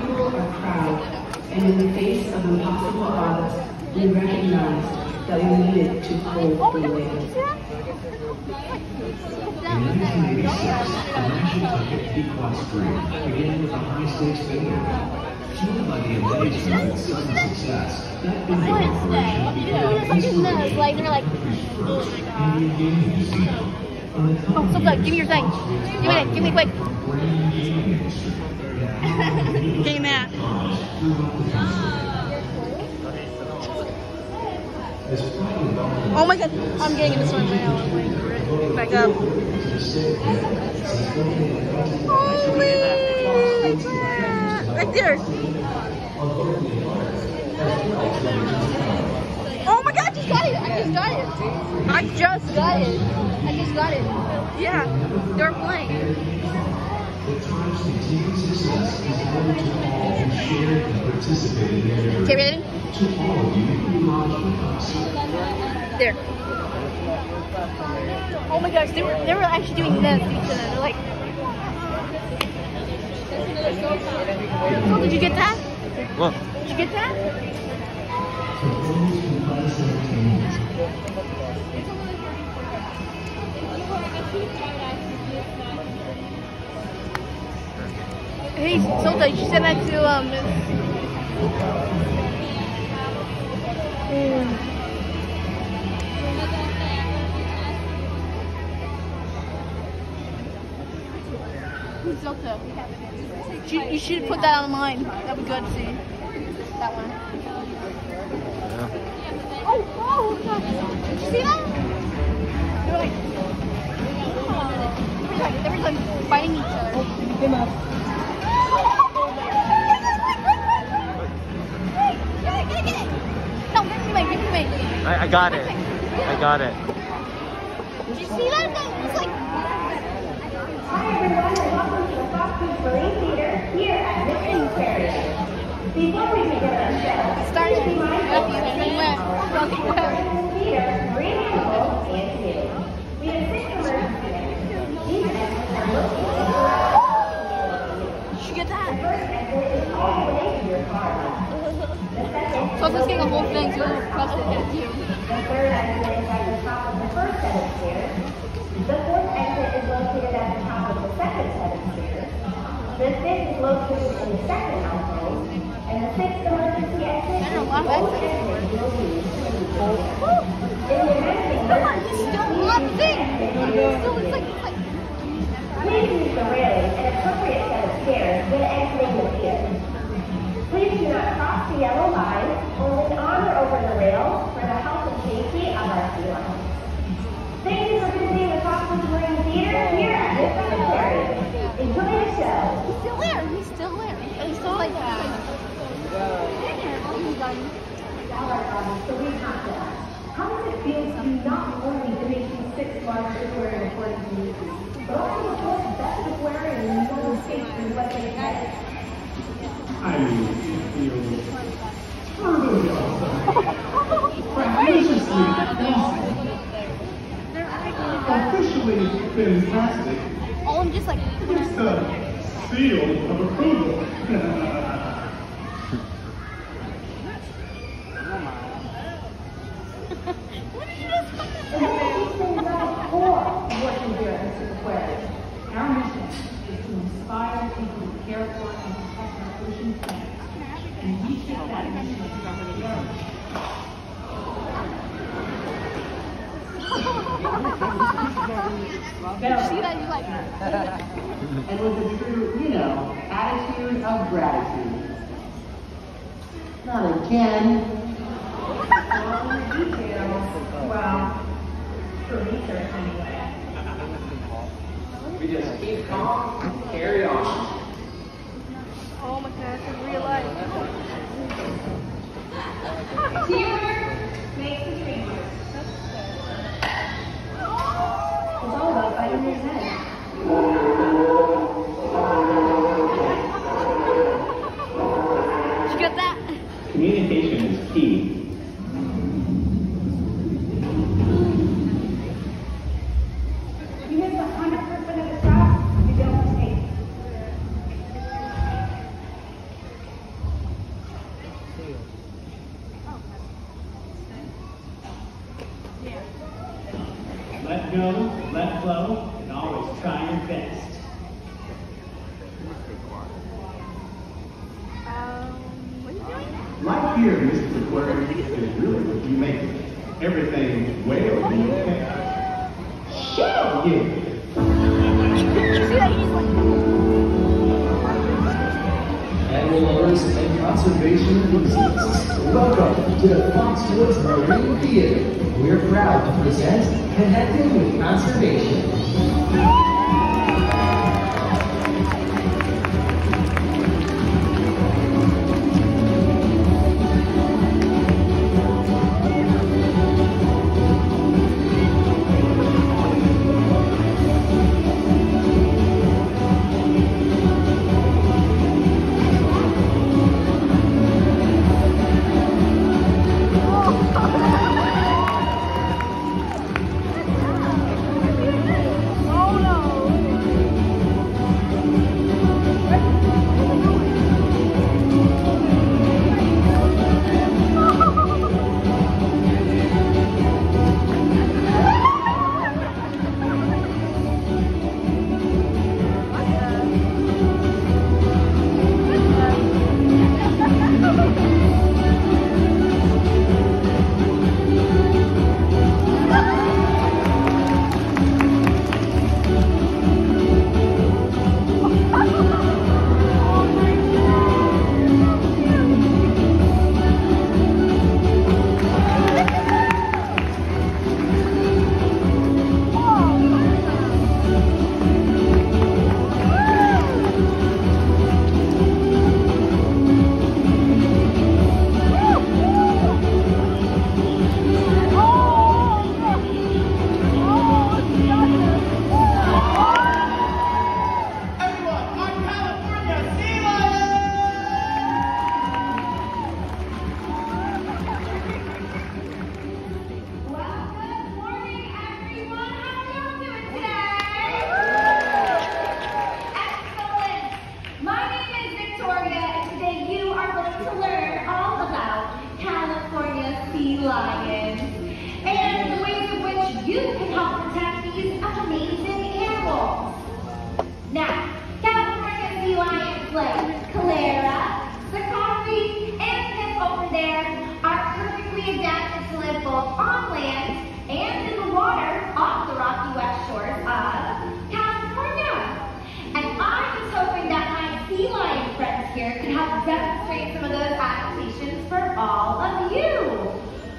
people are proud, and in the face of impossible odds, we recognized that we needed to hold the way. In 1986, the National Spring began with a high-stakes bingo. Fueled by the amazement and sudden success, that operation became Like Indian Gaming Casino. Oh, so look, give me your thing. Give me it. Give me quick. Pride involved Oh my god, I'm getting in this one right now. I'm waiting for it. Back up. Holy crap! Right there. Oh my god, I just got it! I just got it! I just got it! I just got it. Yeah, they're playing. The time's continued success is owed to all who shared and participated in their Okay, ready? To all of you who lodged with us. There. Oh my gosh, they were they were actually doing this to each other. They're like. Oh, did you get that? What? Did you get that? Hey, Solta, you should send that to um. Mm. You, you should put that on mine. That'd be good to see. That one. Oh, oh, God. Did you see that? They were like, they were like, they were like fighting each other. No, give me mine, give me mine. I, I got it. I got it. Did you see that? It's like, Hi everyone and welcome to the Fox News Marine Theater here at Mission. Before we begin our show, started please be mindful up that and many went. animals Fucking are went. in this theater, marine animals and humans. We have six emergency exits. These exits are located Did you get that? First exit is all the way to your car. The second So I was getting a whole thing, so it'll press it at you. The third exit is at the top of the first set of stairs. The fourth exit is located at the top of the second set of stairs. The fifth is located in the second household. And the sixth emergency exit There are a is the exits. exit will be in the event he's still there. He's still there. And he's still like, ask, how does it feel to be not only finishing six large aquarium recording communities, but also the fourth best aquarium in the United States for what they had? I mean, it feels brutally awesome. Outrageously awesome. Officially fantastic. Just like, It's the seal of approval. what did you just And one of these things at the core of what we do at Mystic Aquarium. Our mission is to inspire people to care for and protect our ocean planet. And we take that mission very see that? You like, and with a true, you know, attitude of gratitude. Not again. Well, for anyway. We just keep calm carry on. oh my gosh, in real life. Teamwork makes the dream work. It's all about fighting your head. Did you get that? Communication explorers and conservation enthusiasts. Welcome to the Foxwoods Marine Theater. We're proud to present Connecting with Conservation.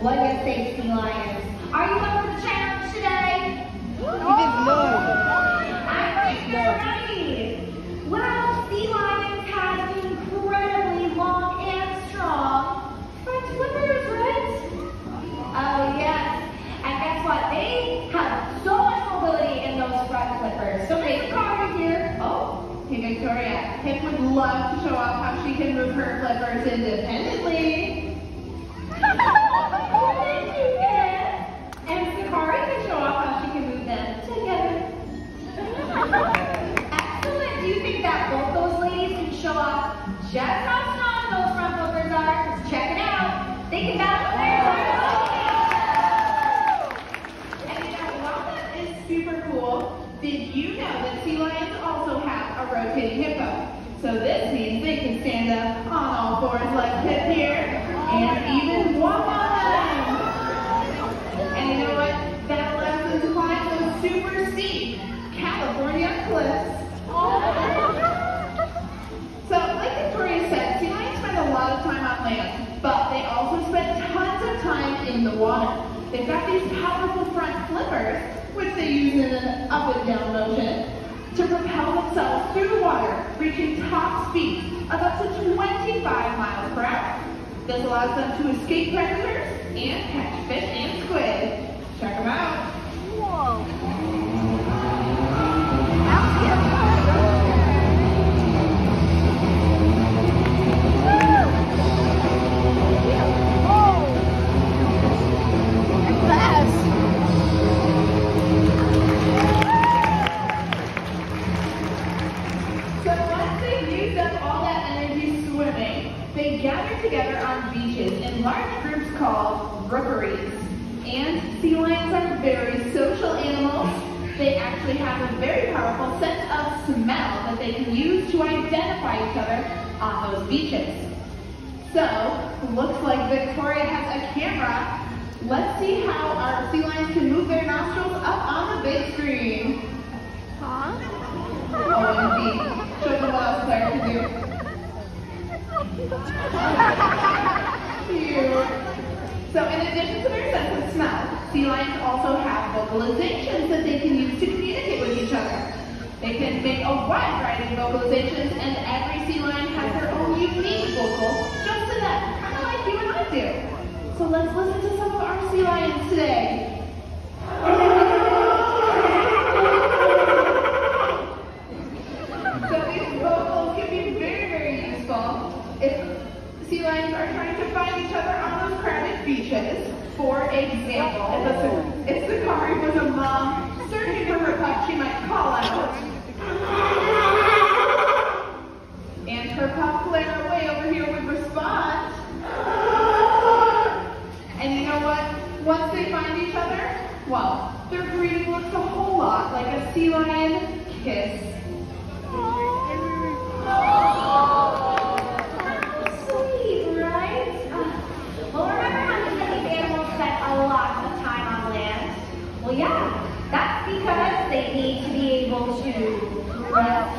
what your safety line is. Are you up for the challenge today? You didn't know. I think you're ready. Well, sea lions have incredibly long and strong front flippers, right? Oh, yes. And guess what? They have so much mobility in those front flippers. So take a car right here. Oh, hey, Victoria. Pip would love to show off how she can move her flippers water. They've got these powerful front flippers, which they use in an up and down motion, to propel themselves through the water, reaching top speeds of up to 25 miles per hour. This allows them to escape predators and catch fish and squid. Check them out. together on beaches in large groups called rookeries. And sea lions are very social animals. They actually have a very powerful sense of smell that they can use to identify each other on those beaches. So, looks like Victoria has a camera. Let's see how our sea lions can move their nostrils up on the big screen. Huh? Oh, OMG. Show them what else Claire can do. So in addition to their sense of smell, sea lions also have vocalizations that they can use to communicate with each other. They can make a wide variety of vocalizations, and every sea lion has their own unique vocal just to them, kind of like you and I do. So let's listen to some of our sea lions today. Sea lions are trying to find each other on those crowded beaches. For example, if the, if the car was a mom searching for her pup, she might call out. And her pup Clara way over here would respond. And you know what? Once they find each other, well, their greeting looks a whole lot like a sea lion kiss. Sweet, right? Uh, well, remember how you said these animals spend a lot of time on land? Well, yeah, that's because they need to be able to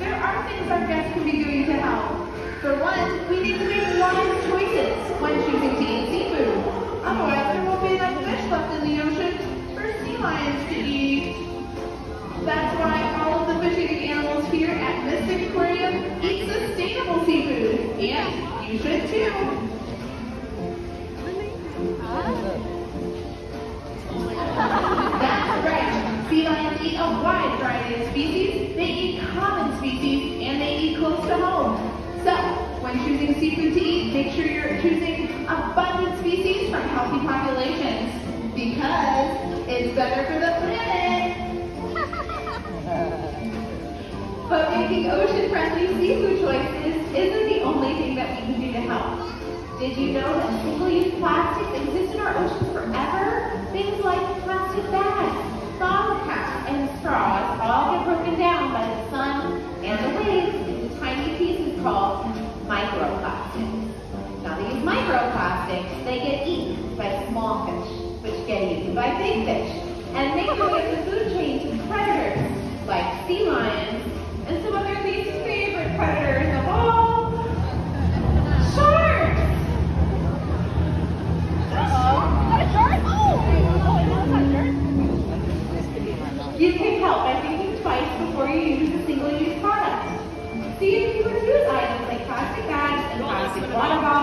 There are things our guests can be doing to help. For one, we need to make wise choices when choosing to eat seafood. Otherwise, there won't be enough fish left in the ocean for sea lions to eat. That's why all of the fish eating animals here at Mystic Aquarium eat sustainable seafood. And you should too. That's right. Sea lions eat a wide variety of species. They eat When choosing seafood to eat, make sure you're choosing abundant species from healthy populations because it's better for the planet. but making ocean-friendly seafood choices isn't the only thing that we can do to help. Did you know that single-use plastics exist in our oceans forever? Things like plastic bags, bottle caps, and straws all get broken predators like sea lions and some of their least favorite predators of all, sharks. You can help by thinking twice before you use a single-use product. See if you can use items like plastic bags and plastic water bottles.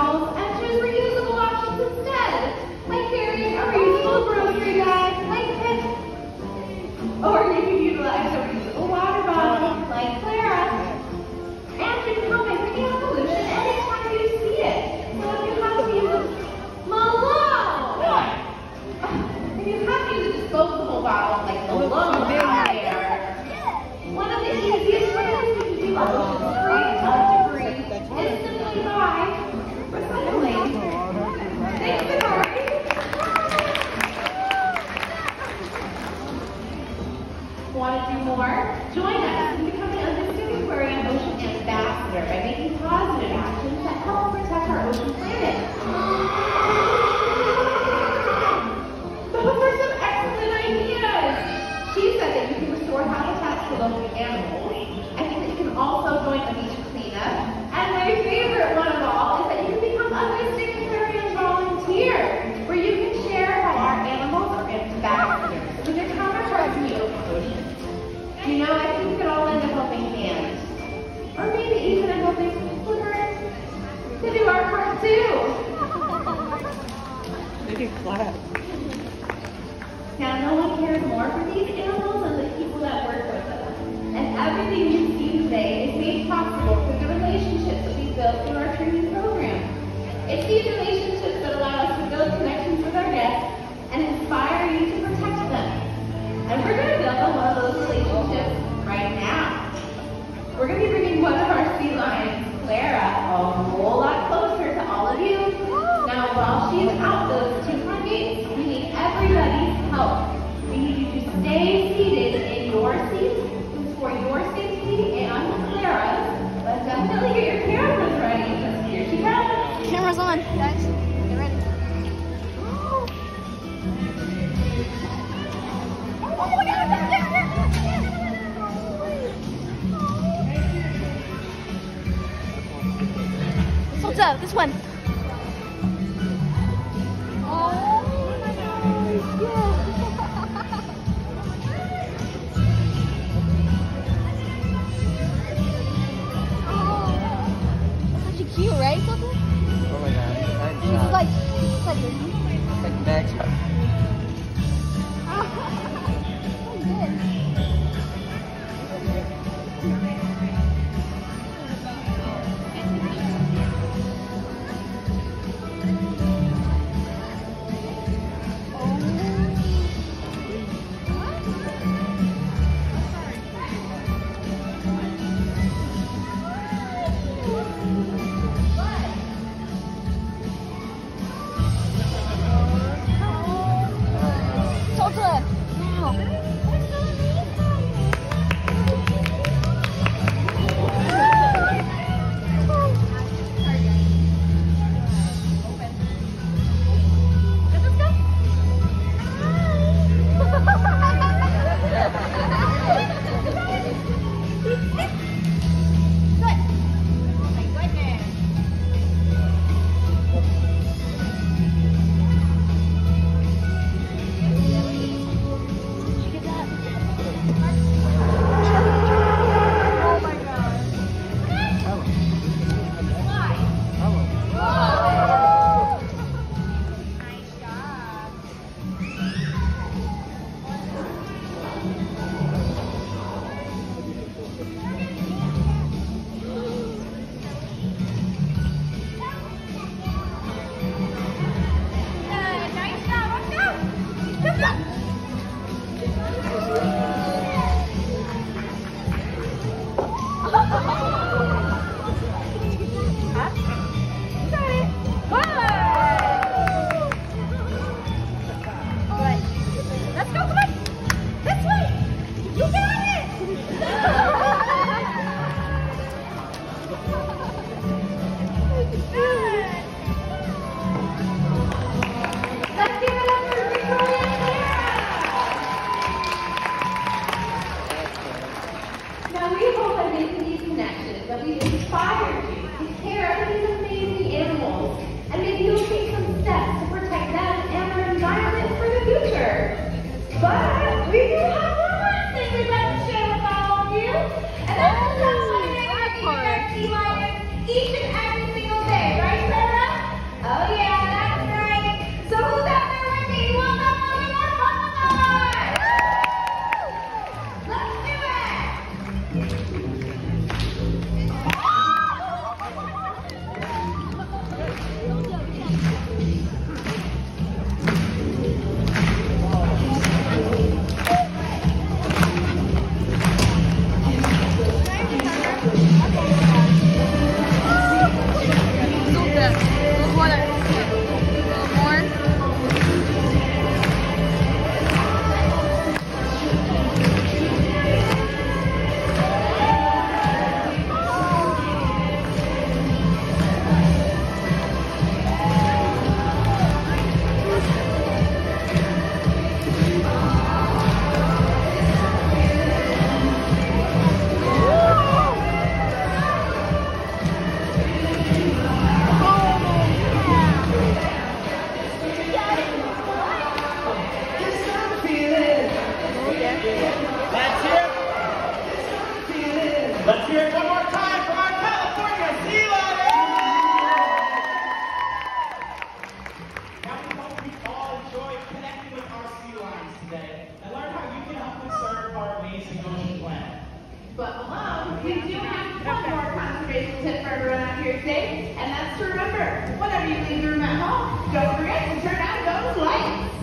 Whenever you leave the room at home, don't forget to turn out those lights.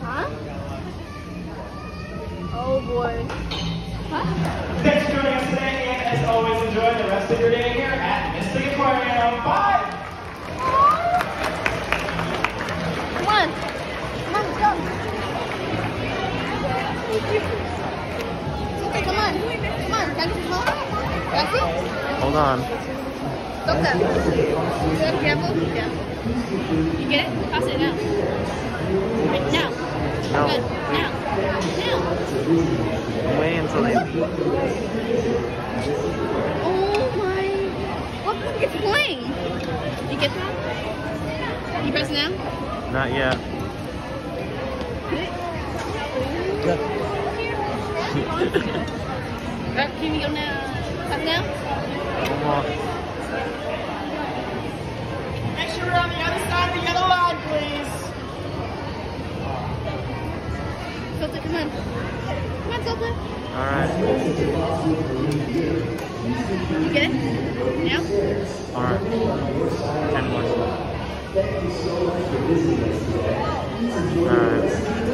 Huh? Oh boy. Huh? Thanks for joining us today, and as always, enjoy the rest of your day here at Mystic Aquarium. Bye! Come on. Come on, let's go. Okay, come on. Come on. Can you smell it? Grassy? Hold on. That. Good, careful. Yeah. You get it? Pass it now. Right now. No. Good. Now. Now. Waiting until they. Oh my. Look, look, it's playing. You get that? You press now? Not yet. Right, can we go now? Tap now? Almost. Make out of the yellow line, please. Zelda, come on. Come on, Zelda. All right. You get it? Now? All right. Ten more. All right.